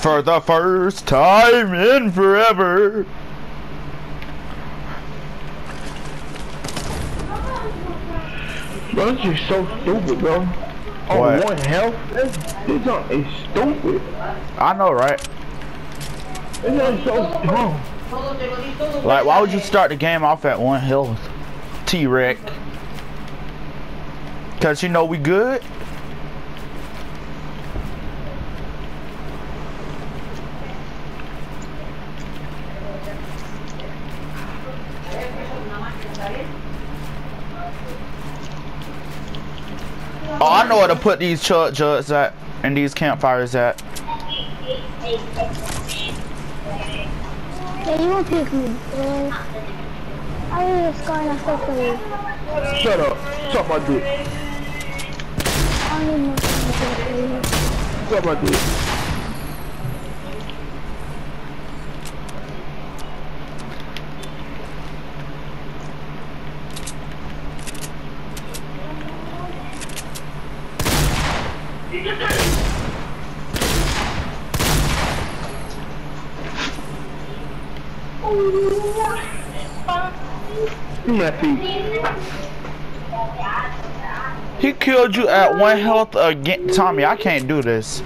for the first time in forever. Bro, this is so stupid, bro. On What? one health, this, this junk is stupid. I know, right? This junk so dumb. Like, why would you start the game off at one health? T-Rex. Cause you know we good? Know where to put these chug jugs at and these campfires at. Yeah, you won't pick me. man. I need a scar and a stuff for you. Shut up. Suck my dick. I need more stuff for you. Suck my dick. Feet. He killed you at one health again. Tommy, I can't do this.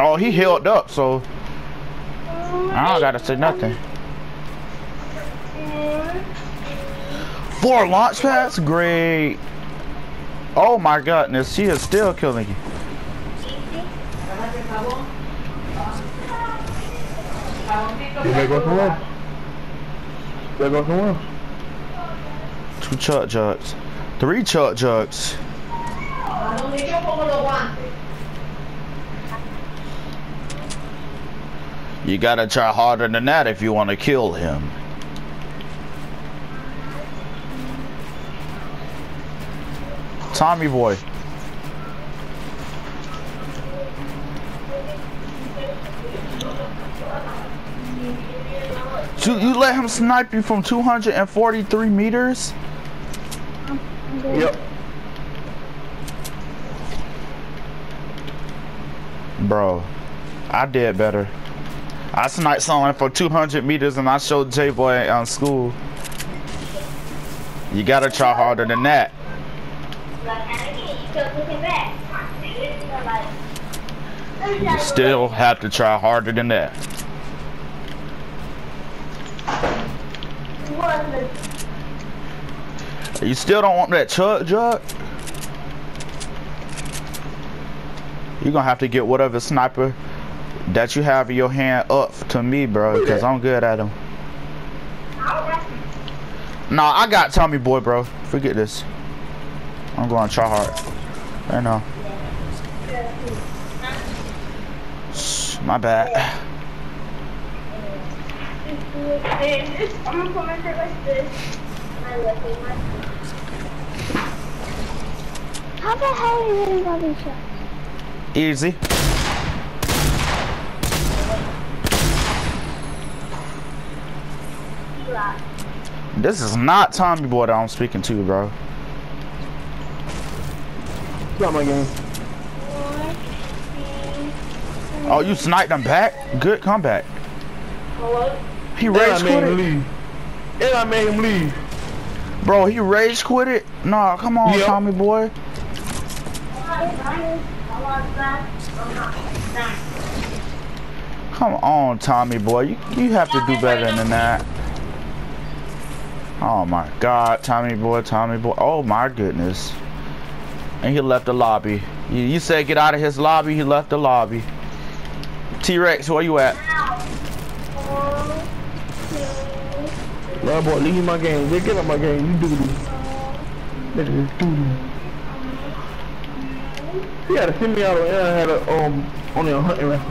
Oh, he healed up, so I don't gotta say nothing. Four launch pads? Great. Oh my goodness, she is still killing you. You better go somewhere. Better go somewhere. Two chug jugs. Three chug jugs. You gotta try harder than that if you want to kill him. Tommy boy. You, you let him snipe you from 243 meters? Yep. Bro, I did better. I sniped someone for 200 meters and I showed J-Boy on um, school. You gotta try harder than that. You still have to try harder than that. You still don't want that chug jug? You're gonna have to get whatever sniper that you have in your hand up to me, bro, because I'm good at them. Nah, I got Tommy Boy, bro. Forget this. I'm going to try hard. Right now. Shh, My bad. I'm gonna put my shirt like this. How the hell are you getting all these shots? Easy. This is not Tommy Boy that I'm speaking to, bro. Stop my game. Oh, you sniped him back? Good comeback. Hello? He And rage him quit it. leave. And I made him leave. Bro, he rage quit it? Nah, come on, Yep. Tommy boy. Come on, Tommy boy. You, you have to do better than that. Oh my god, Tommy boy, Tommy boy. Oh my goodness. And he left the lobby. You, you said get out of his lobby, he left the lobby. T-Rex, where you at? Love boy, leave my game. Get up my game. You do this. This is doo He had to send me out and I had a, um, only a hunting rifle.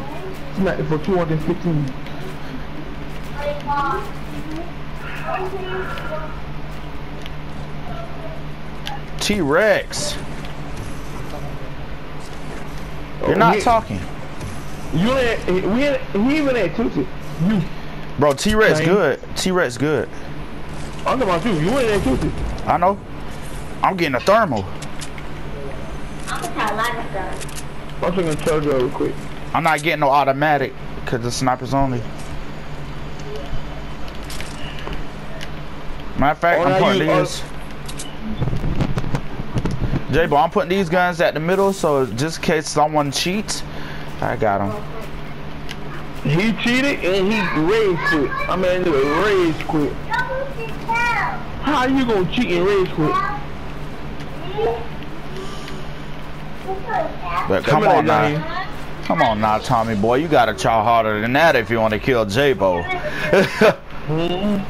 Smacked it for 215. T-Rex. You're Oh, not he- talking. You ain't, he, we ain't, he even ain't tilted. You. Bro, T-Rex good. T-Rex good. I'm talking about you. You ain't ain't tilted. I know. I'm getting a thermal. got a lot of stuff. I'm just gonna charge you real quick. I'm not getting no automatic because the sniper's only. Matter of fact, Oh, I'm now putting you- these. J-Bo, I'm putting these guns at the middle, so just in case someone cheats, I got him. He cheated and he rage quit. I mean, nigga rage quit. How you gonna cheat and rage quit? But come Come on on, Johnny. now. Come on now, Tommy boy. You gotta try harder than that if you want to kill J-Bo. Hmm.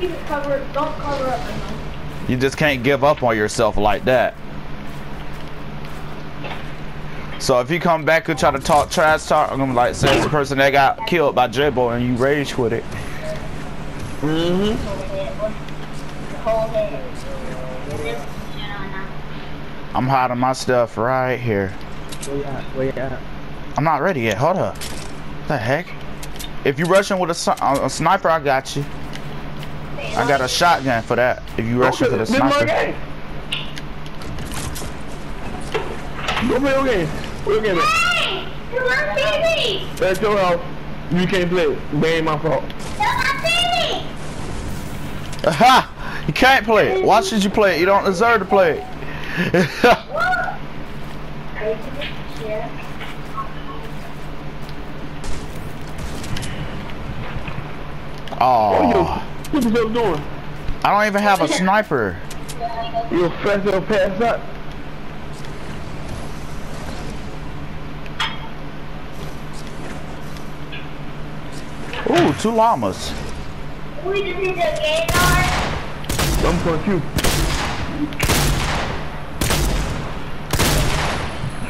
Keep it covered. Don't cover up. you just can't give up on yourself like that. So if you come back and try to talk trash talk, I'm gonna like say it's the person that got killed by J-Bo and you rage with it. Mm-hmm. I'm hiding my stuff right here. Where you at? Where you at? I'm not ready yet. Hold up. The heck? If you rushing with a, a sniper, I got you. I got a shotgun for that. If you rushing with the This is my sniper. Go play your game. Play your game. Hey! You're on TV! That's your house. You can't play it. That ain't my fault. You're on TV! Aha! You can't play it. Why should you play it? You don't deserve to play it. oh, What the hell doing? I don't even have a sniper. You a fast little pass up. Two llamas. We just need gain our... I'm punch you.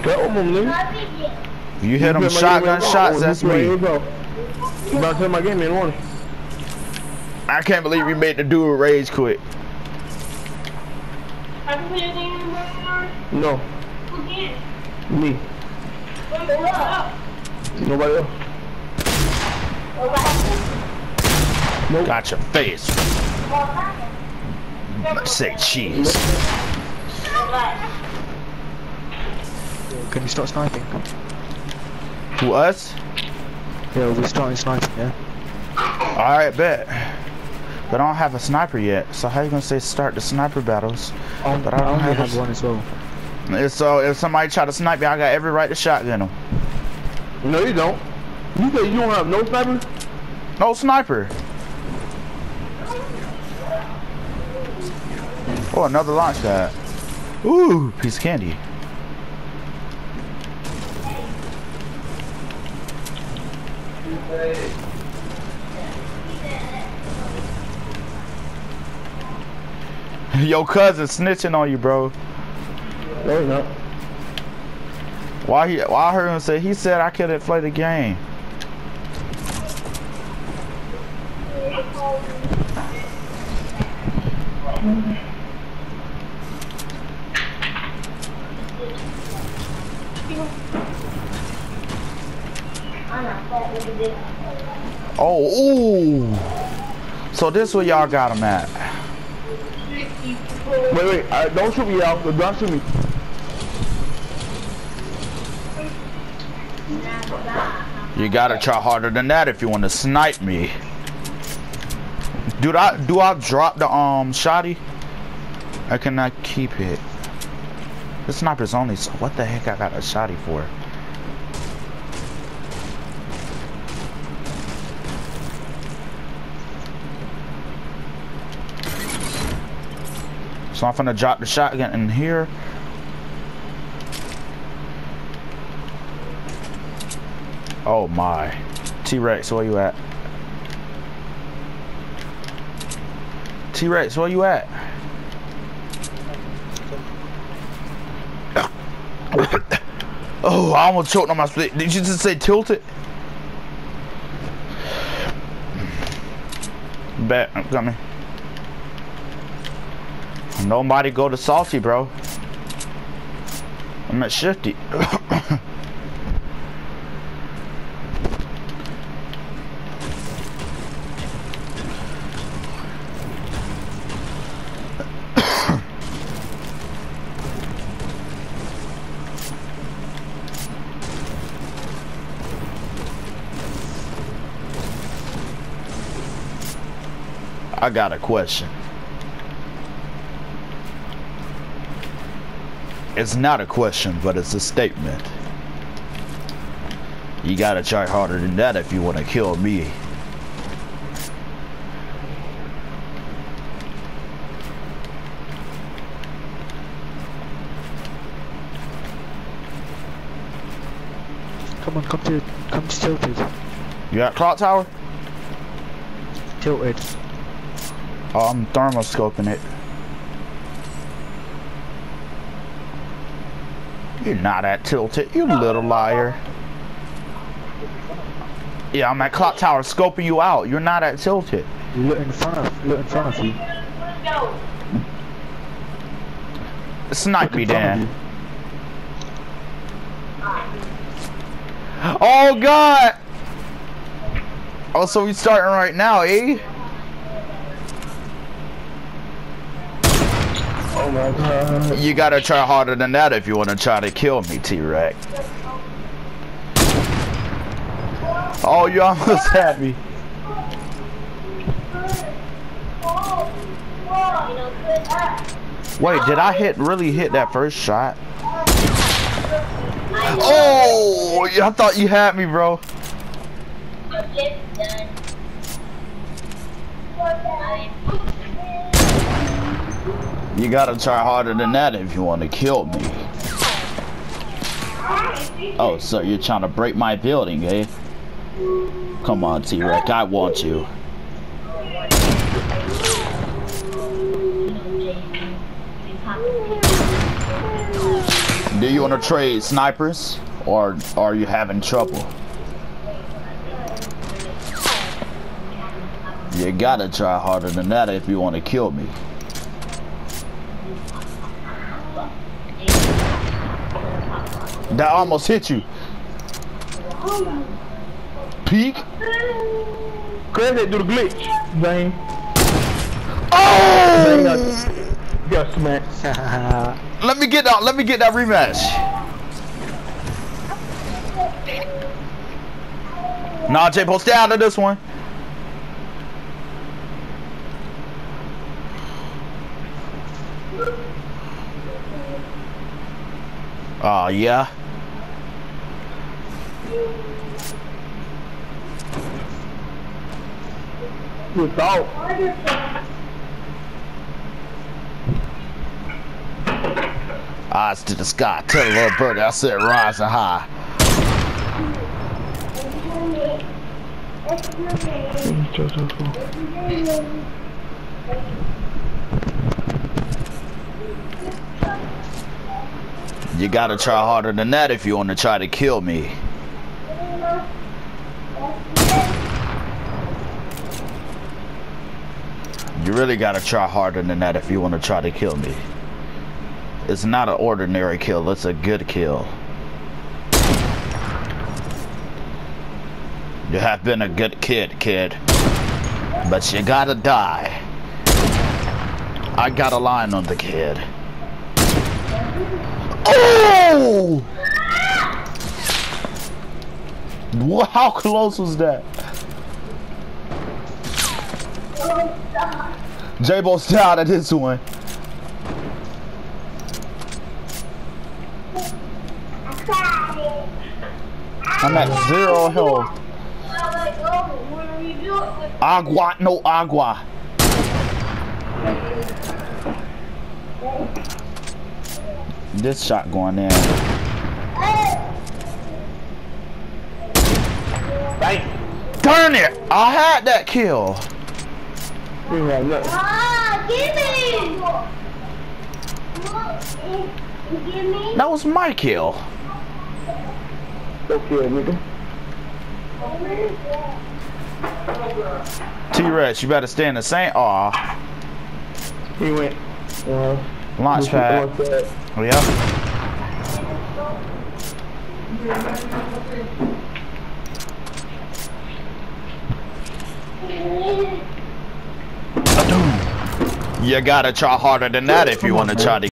One, nigga. If you hit them oh, You play shotgun shots, that's play me. You about to play my game in one. I can't believe we made the dude rage quit. Have you put your game in the No, me. Nobody else. Nope. Got your face. Say cheese. Can you start sniping? Who us? Yeah, we're starting sniping, yeah? Alright, bet. But I don't have a sniper yet, so how you gonna say start the sniper battles? Um, But I don't only have have one as well. If so if somebody try to snipe me, I got every right to shotgun them. No, you don't. You say you don't have no sniper? No sniper. Oh, another launch pad. Ooh, piece of candy. Your cousin snitching on you, bro. No, not. Why he? Why I heard him say he said I couldn't play the game. Oh, ooh. So this where y'all got him at. Wait, wait. Uh, don't shoot me, y'all. Don't shoot me. You gotta try harder than that if you want to snipe me. Do I do I drop the um shotty? I cannot keep it. The sniper's only so what the heck I got a shotty for? So I'm gonna drop the shotgun in here. Oh my. T-Rex, where you at? T-Rex, where you at? oh, I almost choked on my split. Did you just say tilt it? Bet, I'm coming. Nobody go to salty, bro. I'm at shifty. I got a question. It's not a question, but it's a statement. You gotta try harder than that if you wanna kill me. Come on, come to, come to tilted. You got clock tower? Tilted. Oh, I'm thermoscoping it. You're not at tilted, you little liar. Yeah, I'm at clock tower scoping you out. You're not at tilted. Look in front of, look in front of you. Snipe me, in front of Dan. Oh God! Oh, so we starting right now, eh? My god. You gotta try harder than that if you wanna try to kill me, T-Rex. Oh, you almost had me. Wait, did I hit really hit that first shot? Oh, I thought you had me, bro. You gotta try harder than that if you want to kill me. Oh, so you're trying to break my building, eh? Come on, T-Rex, I want you. Do you want to trade snipers? Or are you having trouble? You gotta try harder than that if you want to kill me. That almost hit you. Peek. Credit do the glitch, Zane. Oh! Got smacked. Let me get that. Let me get that rematch. Nah, J Bo, stay out of this one. Oh yeah. You thought. Eyes to the sky. Tell the little bird I said rising high. You gotta try harder than that if you want to try to kill me. You really gotta try harder than that if you want to try to kill me. It's not an ordinary kill, it's a good kill. You have been a good kid, kid. But you gotta die. I got a line on the kid. Oh! How close was that? J-Bo's down at this one. I'm at zero health. Agua, no agua. This shot going in. Bang. Darn it! I had that kill. Ah, give me! Give me? That was my kill. Go kill, nigga. T-Rex, you better stay in the same. Aw, He went. Uh, launch pad. Launch pad. Oh, yeah. You gotta try harder than that if you want to try to